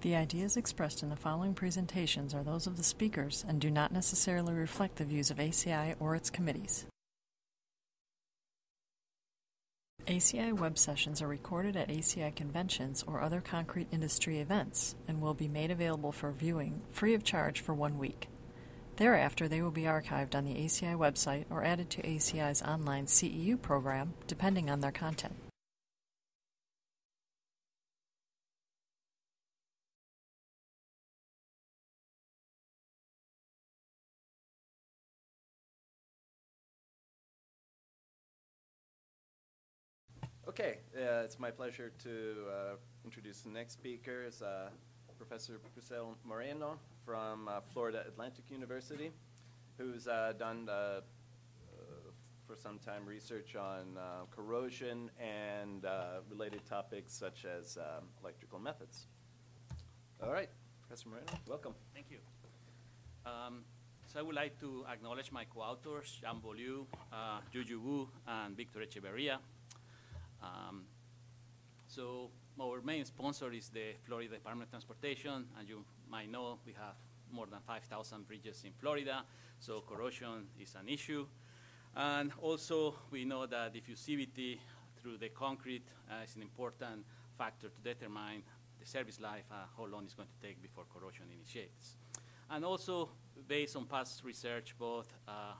The ideas expressed in the following presentations are those of the speakers and do not necessarily reflect the views of ACI or its committees. ACI web sessions are recorded at ACI conventions or other concrete industry events and will be made available for viewing free of charge for one week. Thereafter, they will be archived on the ACI website or added to ACI's online CEU program, depending on their content. Okay, uh, it's my pleasure to uh, introduce the next speaker. Is uh, Professor Presuel Moreno from uh, Florida Atlantic University, who's uh, done uh, for some time research on corrosion and related topics such as um, electrical methods. All right, Professor Moreno, welcome. Thank you. Um, so I would like to acknowledge my co-authors, Jean Beaulieu, Juju Wu, and Victor Echeverria. Um, so our main sponsor is the Florida Department of Transportation. and you might know, we have more than 5,000 bridges in Florida, so corrosion is an issue. And also, we know that diffusivity through the concrete uh, is an important factor to determine the service life, uh, how long it's going to take before corrosion initiates. And also, based on past research, both uh,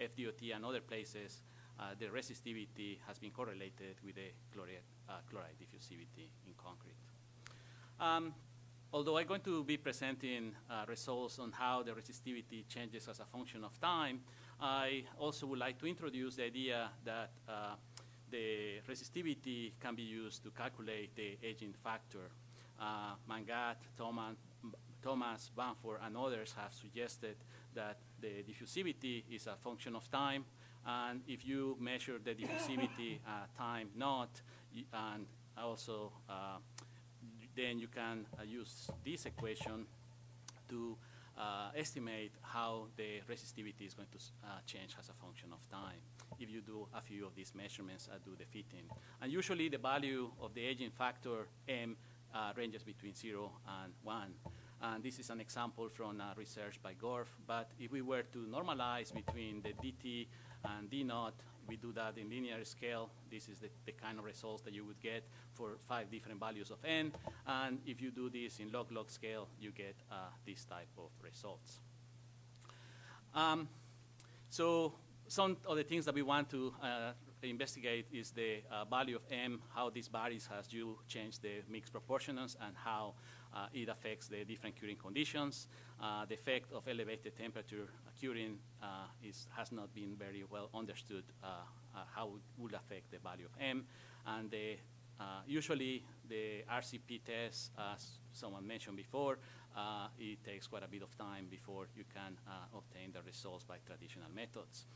FDOT and other places, the resistivity has been correlated with the chloride, uh, chloride diffusivity in concrete. Um, although I'm going to be presenting uh, results on how the resistivity changes as a function of time, I also would like to introduce the idea that uh, the resistivity can be used to calculate the aging factor. Uh, Mangat, Thomas, Thomas, Bamford, and others have suggested that the diffusivity is a function of time, and if you measure the diffusivity at time not, and also uh, then you can uh, use this equation to uh, estimate how the resistivity is going to uh, change as a function of time. If you do a few of these measurements, uh, do the fitting. And usually the value of the aging factor M uh, ranges between 0 and 1. And this is an example from research by Gorf. But if we were to normalize between the DT and D naught, we do that in linear scale. This is the, the, kind of results that you would get for five different values of n. And if you do this in log-log scale, you get uh, this type of results. Um, so some of the things that we want to uh, investigate is the uh, value of m, how this varies as you change the mixed proportionals, and how uh, it affects the different curing conditions. Uh, the effect of elevated temperature curing uh, is, has not been very well understood how it would affect the value of M. And the, usually the RCP test, as someone mentioned before, uh, it takes quite a bit of time before you can uh, obtain the results by traditional methods.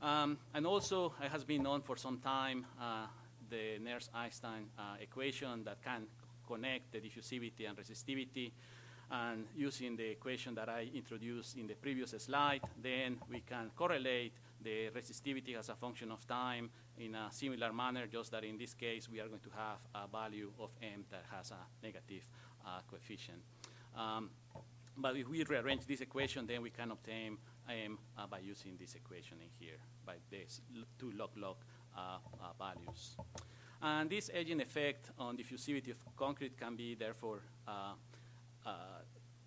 Um, and also, it has been known for some time uh, the Nernst-Einstein equation that can connect the diffusivity and resistivity. And using the equation that I introduced in the previous slide, then we can correlate the resistivity as a function of time in a similar manner, just that in this case, we are going to have a value of m that has a negative uh, coefficient. Um, but if we rearrange this equation, then we can obtain m uh, by using this equation in here, by these two log-log uh, uh, values. And this aging effect on diffusivity of concrete can be therefore uh, uh,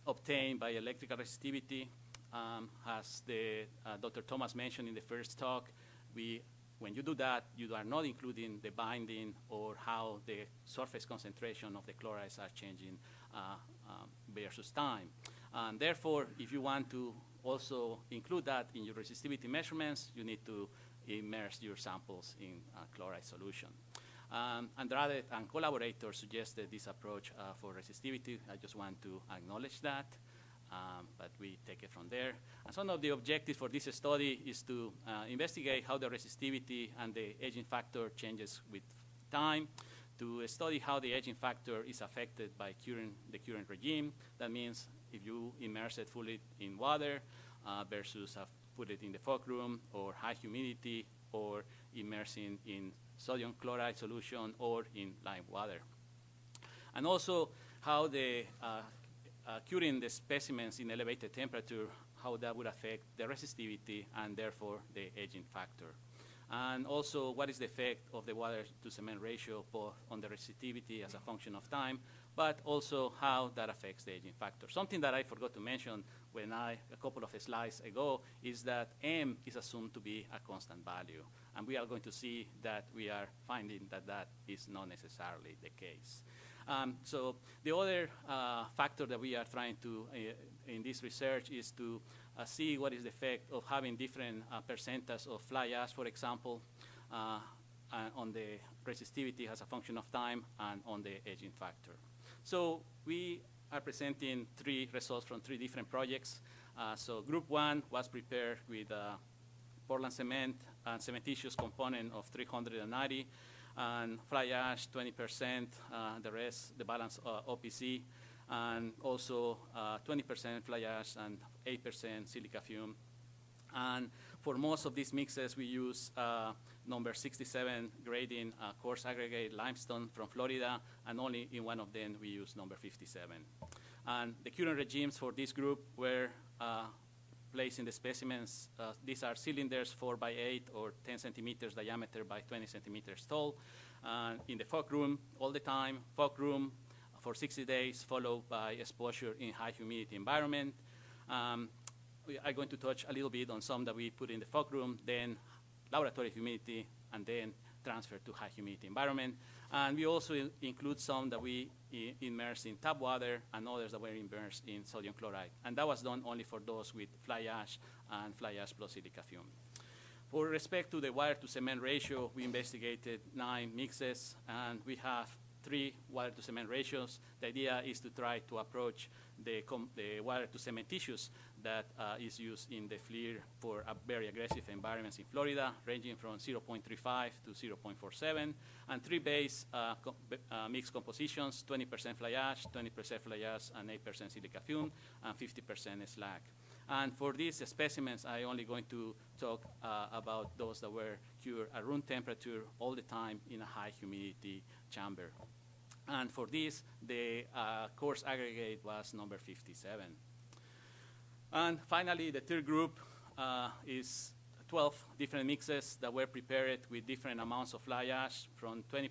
obtained by electrical resistivity. Um, as the, uh, Dr. Thomas mentioned in the first talk, we, when you do that, you are not including the binding or how the surface concentration of the chlorides are changing uh, um, versus time. And therefore, if you want to also include that in your resistivity measurements, you need to immerse your samples in chloride solution. Um, Andrade and collaborators suggested this approach uh, for resistivity. I just want to acknowledge that, um, but we take it from there. And some of the objectives for this study is to uh, investigate how the resistivity and the aging factor changes with time, to study how the aging factor is affected by curing, the current regime. That means if you immerse it fully in water uh, versus put it in the fog room or high humidity or immersing in sodium chloride solution or in lime water. And also how the uh, uh, curing the specimens in elevated temperature, how that would affect the resistivity and therefore the aging factor. And also, what is the effect of the water to cement ratio both on the resistivity as a function of time, but also how that affects the aging factor. Something that I forgot to mention when I, a couple of slides ago, is that M is assumed to be a constant value. And we are going to see that we are finding that that is not necessarily the case. Um, so the other uh, factor that we are trying to, uh, in this research, is to uh, see what is the effect of having different uh, percentage of fly ash, for example, uh, on the resistivity as a function of time and on the aging factor. So we are presenting three results from three different projects. Uh, so group one was prepared with Portland cement and cementitious component of 390 and fly ash 20%, uh, the rest, the balance uh, OPC, and also 20% uh, fly ash and 8% silica fume. And for most of these mixes, we use uh, number 67 grading uh, coarse aggregate limestone from Florida, and only in one of them we use number 57. And the curing regimes for this group were placing the specimens. Uh, these are cylinders 4 by 8 or 10 centimeters diameter by 20 centimeters tall. Uh, in the fog room all the time, fog room for 60 days, followed by exposure in high humidity environment. Um, we are going to touch a little bit on some that we put in the fog room, then laboratory humidity, and then transfer to high humidity environment. And we also include some that we immersed in tap water and others that were immersed in sodium chloride. And that was done only for those with fly ash and fly ash plus silica fume. For respect to the water to cement ratio, we investigated nine mixes and we have three water to cement ratios. The idea is to try to approach the, the water to cementitious that uh, is used in the FLIR for very aggressive environments in Florida, ranging from 0.35 to 0.47, and three base uh, com uh, mixed compositions, 20% fly ash, 20% fly ash, and 8% silica fume, and 50% slag. And for these specimens, I'm only going to talk uh, about those that were cured at room temperature all the time in a high humidity chamber. And for this, the uh, coarse aggregate was number 57. And finally, the third group uh, is 12 different mixes that were prepared with different amounts of fly ash from 20%,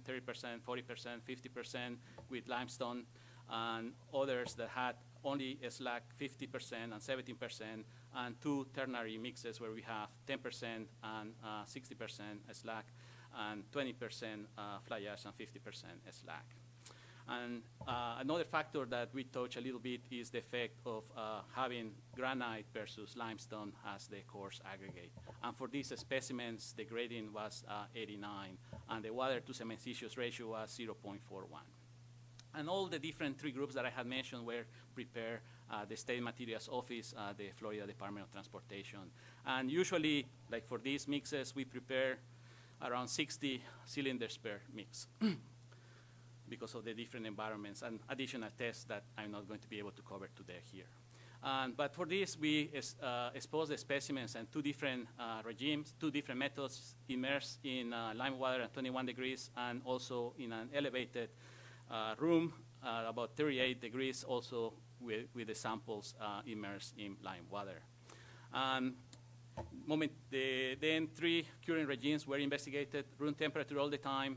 30%, 40%, 50% with limestone, and others that had only a slag 50% and 17%, and two ternary mixes where we have 10% and 60% uh, slag, and 20% uh, fly ash and 50% slag. And uh, another factor that we touch a little bit is the effect of uh, having granite versus limestone as the coarse aggregate. And for these specimens, the grading was uh, 89, and the water to cementitious ratio was 0.41. And all the different three groups that I had mentioned were prepared uh, the State Materials Office, uh, the Florida Department of Transportation. And usually, like for these mixes, we prepare around 60 cylinders per mix. because of the different environments and additional tests that I'm not going to be able to cover today here. Um, but for this, we uh, expose the specimens and two different uh, regimes, two different methods, immersed in uh, lime water at 21 degrees and also in an elevated uh, room uh, about 38 degrees, also with, with the samples uh, immersed in lime water. Um, moment, the, then three curing regimes were investigated, room temperature all the time,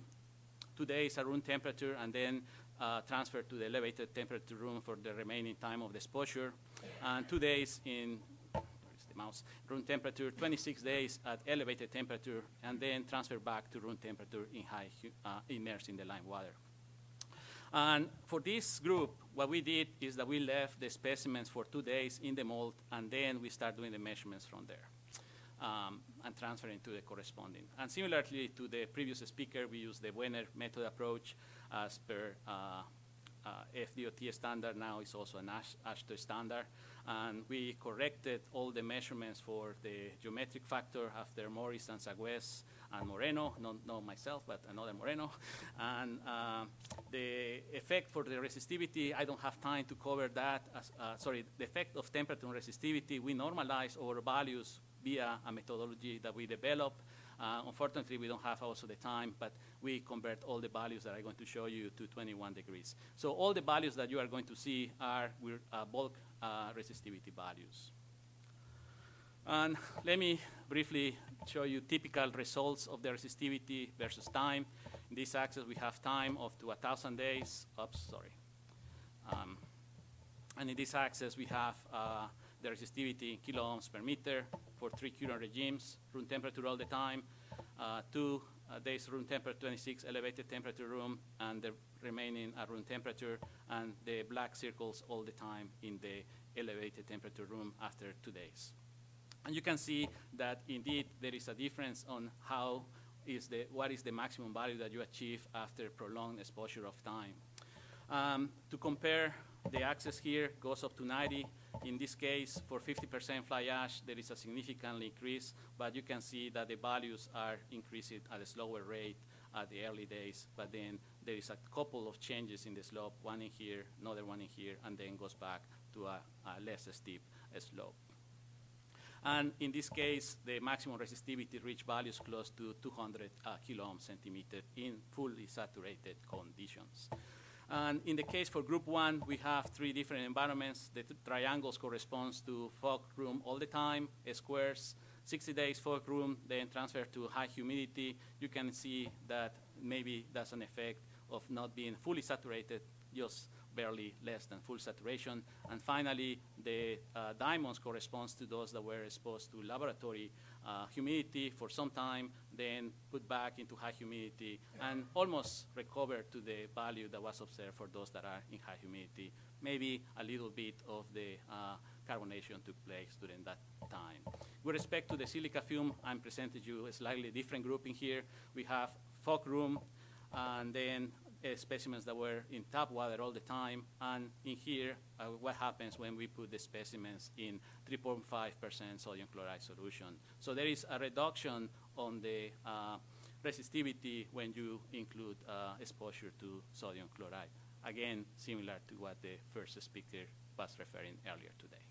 two days at room temperature and then uh, transferred to the elevated temperature room for the remaining time of the exposure, and two days in the mouse, room temperature, 26 days at elevated temperature, and then transfer back to room temperature in high, uh, immersed in the lime water. And for this group, what we did is that we left the specimens for two days in the mold, and then we start doing the measurements from there um, and transferring to the corresponding. And similarly to the previous speaker, we use the Wenner method approach as per uh, uh, FDOT standard. Now it's also an AASHTO standard. And we corrected all the measurements for the geometric factor after Morris and Sagues and Moreno, not, not myself, but another Moreno. And uh, the effect for the resistivity, I don't have time to cover that. As, uh, sorry, the effect of temperature and resistivity, we normalize our values via a methodology that we develop. Uh, unfortunately, we don't have also the time, but we convert all the values that I'm going to show you to 21 degrees. So all the values that you are going to see are uh, bulk uh, resistivity values. And let me briefly show you typical results of the resistivity versus time. In this axis, we have time up to 1,000 days. Oops, sorry. Um, and in this axis, we have uh, the resistivity in kilo ohms per meter for three current regimes, room temperature all the time, uh, two uh, days room temperature, 26 elevated temperature room, and the remaining at room temperature, and the black circles all the time in the elevated temperature room after two days. And you can see that indeed there is a difference on how is the, what is the maximum value that you achieve after prolonged exposure of time. Um, to compare, the axis here goes up to 90. In this case, for 50% fly ash, there is a significant increase, but you can see that the values are increasing at a slower rate at the early days, but then there is a couple of changes in the slope, one in here, another one in here, and then goes back to a, a less steep slope. And in this case, the maximum resistivity reached values close to 200 uh, kilo ohm centimeter in fully saturated conditions. And in the case for group one, we have three different environments. The triangles corresponds to fog room all the time, squares, 60 days fog room, then transfer to high humidity. You can see that maybe that's an effect of not being fully saturated, just barely less than full saturation. And finally, the uh, diamonds corresponds to those that were exposed to laboratory uh, humidity for some time, then put back into high humidity, and almost recover to the value that was observed for those that are in high humidity. Maybe a little bit of the uh, carbonation took place during that time. With respect to the silica fume, I'm presenting you a slightly different grouping here. We have fog room, and then uh, specimens that were in tap water all the time, and in here, uh, what happens when we put the specimens in 3.5% sodium chloride solution. So there is a reduction on the uh, resistivity when you include uh, exposure to sodium chloride. Again, similar to what the first speaker was referring earlier today.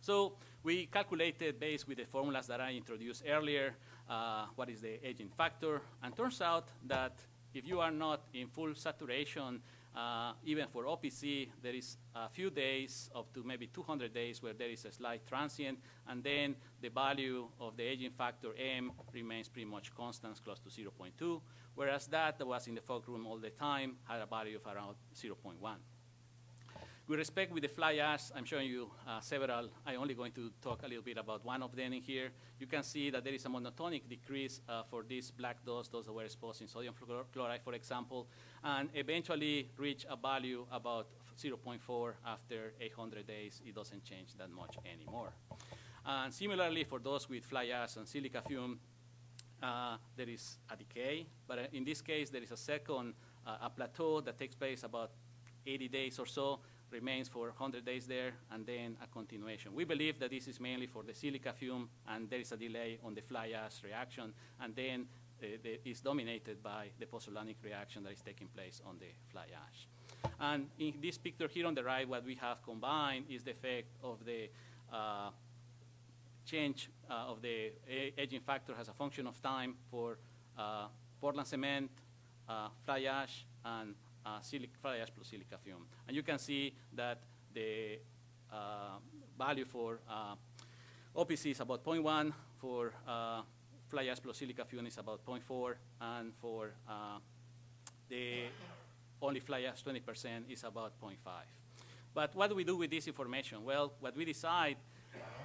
So we calculated based with the formulas that I introduced earlier, uh, what is the aging factor, and turns out that if you are not in full saturation, uh, even for OPC, there is a few days up to maybe 200 days where there is a slight transient, and then the value of the aging factor M remains pretty much constant, close to 0.2, whereas that was in the fog room all the time had a value of around 0.1. With respect with the fly ash, I'm showing you uh, several. I'm only going to talk a little bit about one of them in here. You can see that there is a monotonic decrease uh, for these black dust, those that were exposed in sodium chloride, for example, and eventually reach a value about 0.4 after 800 days. It doesn't change that much anymore. And similarly, for those with fly ash and silica fume, uh, there is a decay, but uh, in this case, there is a second, uh, a plateau that takes place about 80 days or so, remains for 100 days there, and then a continuation. We believe that this is mainly for the silica fume, and there is a delay on the fly ash reaction, and then uh, the, is dominated by the pozzolanic reaction that is taking place on the fly ash. And in this picture here on the right, what we have combined is the effect of the uh, change uh, of the aging factor as a function of time for uh, Portland cement, uh, fly ash, and uh, fly ash plus silica fume. And you can see that the uh, value for uh, OPC is about 0.1, for uh, fly ash plus silica fume is about 0.4, and for uh, the only fly ash 20% is about 0.5. But what do we do with this information? Well, what we decide,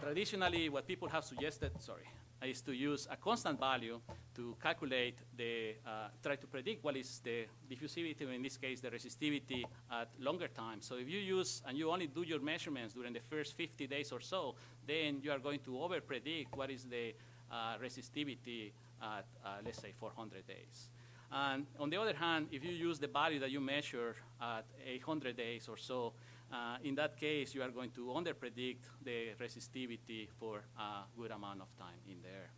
traditionally what people have suggested, sorry, is to use a constant value to calculate the, uh, try to predict what is the diffusivity, in this case, the resistivity at longer time. So if you use, and you only do your measurements during the first 50 days or so, then you are going to over predict what is the uh, resistivity at, uh, let's say, 400 days. And on the other hand, if you use the value that you measure at 800 days or so, uh, in that case, you are going to underpredict the resistivity for a good amount of time in there.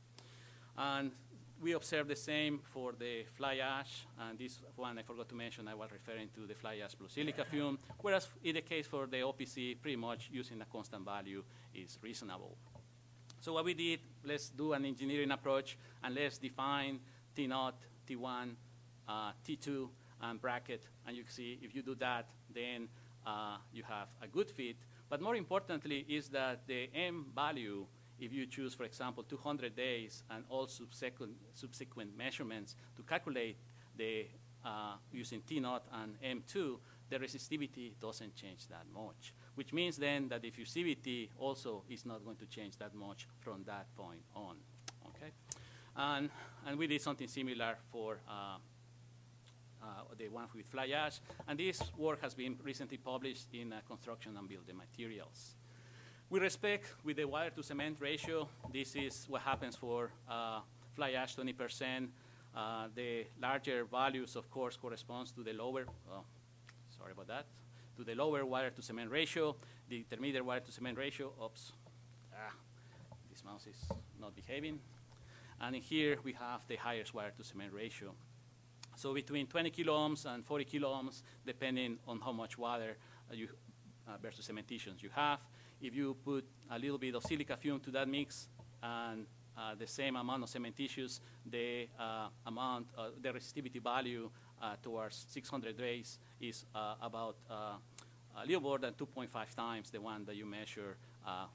And we observe the same for the fly ash, and this one I forgot to mention, I was referring to the fly ash plus silica fume, whereas in the case for the OPC, pretty much using a constant value is reasonable. So what we did, let's do an engineering approach, and let's define T naught T1, uh, T2, and bracket. And you can see if you do that, then uh, you have a good fit. But more importantly is that the M value, if you choose, for example, 200 days and all subsequent, subsequent measurements to calculate the uh, using T naught and M2, the resistivity doesn't change that much, which means then that diffusivity also is not going to change that much from that point on, okay? And, and we did something similar for uh, the one with fly ash, and this work has been recently published in uh, Construction and Building Materials. With respect with the water to cement ratio, this is what happens for uh, fly ash 20%, uh, the larger values, of course, corresponds to the lower, oh, sorry about that, to the lower water to cement ratio, the intermediate water to cement ratio, oops, ah, this mouse is not behaving. And here we have the highest water to cement ratio. So between 20 kilo ohms and 40 kilo ohms, depending on how much water uh, you, uh, versus cementitious you have. If you put a little bit of silica fume to that mix and uh, the same amount of cementitious, the uh, amount, uh, the resistivity value towards 600 days is about a little more than 2.5 times the one that you measure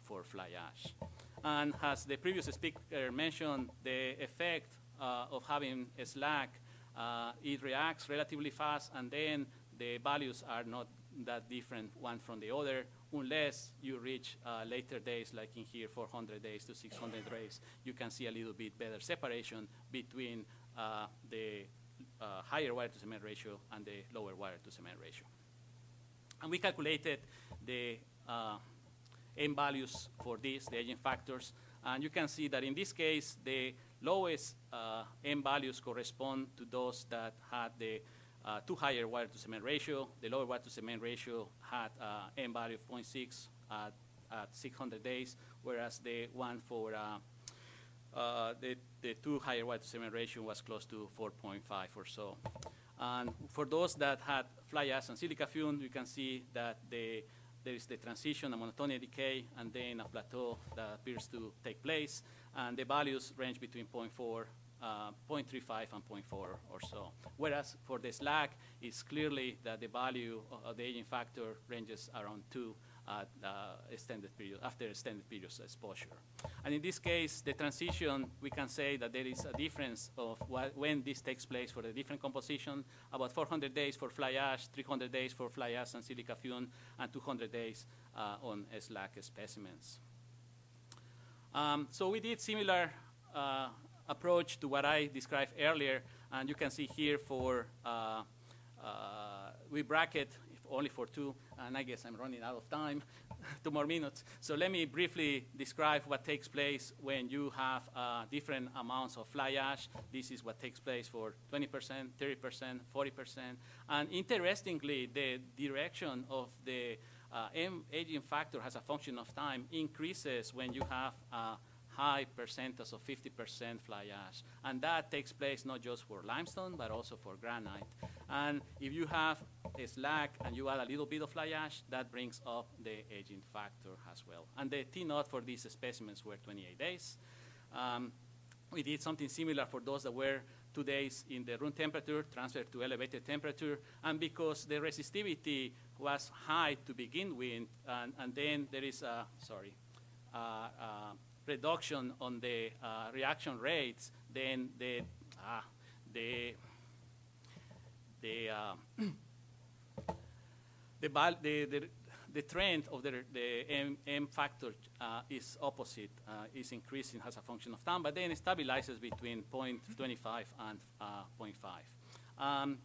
for fly ash. And as the previous speaker mentioned, the effect of having a slag, it reacts relatively fast, and then the values are not that different one from the other unless you reach uh, later days, like in here, 400 days to 600 days, you can see a little bit better separation between uh, the uh, higher wire to cement ratio and the lower wire to cement ratio. And we calculated the uh, M values for this, the aging factors, and you can see that in this case, the lowest uh, M values correspond to those that had the uh, two higher water to cement ratio. The lower water to cement ratio had uh, M value of 0.6 at, at 600 days, whereas the one for uh, uh the, the two higher water to cement ratio was close to 4.5 or so. And for those that had fly ash and silica fume, you can see that the, there is the transition, a monotonic decay, and then a plateau that appears to take place. And the values range between 0.4 uh, 0.35 and 0.4 or so. Whereas for the slag, it's clearly that the value of the aging factor ranges around 2 at uh, extended period, after extended periods of exposure. And in this case, the transition, we can say that there is a difference of when this takes place for the different composition, about 400 days for fly ash, 300 days for fly ash and silica fume, and 200 days uh, on slag specimens. Um, so we did similar uh, approach to what I described earlier. And you can see here for, uh, uh, we bracket only for two, and I guess I'm running out of time, two more minutes. So let me briefly describe what takes place when you have uh, different amounts of fly ash. This is what takes place for 20%, 30%, 40%. And interestingly, the direction of the uh, aging factor as a function of time increases when you have a high percentage of 50% fly ash. And that takes place not just for limestone, but also for granite. And if you have a slag and you add a little bit of fly ash, that brings up the aging factor as well. And the T naught for these specimens were 28 days. Um, we did something similar for those that were two days in the room temperature, transferred to elevated temperature, and because the resistivity was high to begin with, and, and then there is a, sorry, reduction on the uh, reaction rates, then the ah, the the, uh, the, the, the, the trend of the, the M, M factor uh, is opposite, uh, is increasing as a function of time, but then it stabilizes between 0.25 and uh, 0.5. Um,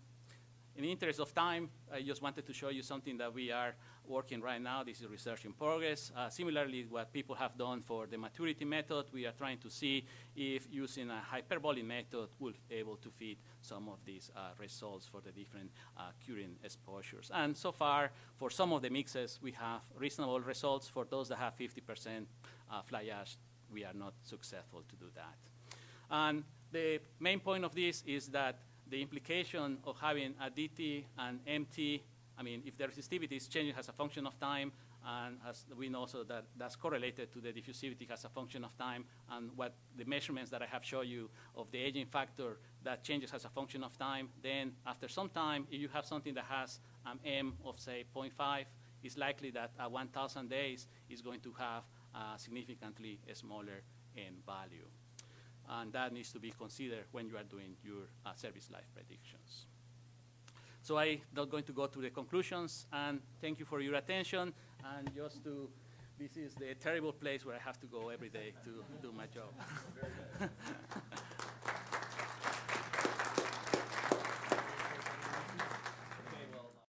in the interest of time, I just wanted to show you something that we are working right now. This is research in progress. Uh, similarly, what people have done for the maturity method, we are trying to see if using a hyperbolic method will be able to fit some of these uh, results for the different uh, curing exposures. And so far, for some of the mixes, we have reasonable results. For those that have 50% uh, fly ash, we are not successful to do that. And the main point of this is that the implication of having a DT and MT, I mean, if the resistivity is changing as a function of time, and as we know so that that's correlated to the diffusivity as a function of time, and what the measurements that I have shown you of the aging factor that changes as a function of time. Then after some time, if you have something that has an M of say 0.5, it's likely that at 1,000 days is going to have a significantly smaller N value. And that needs to be considered when you are doing your uh, service life predictions. So I'm not going to go to the conclusions, and thank you for your attention. And just to, this is the terrible place where I have to go every day to do my job.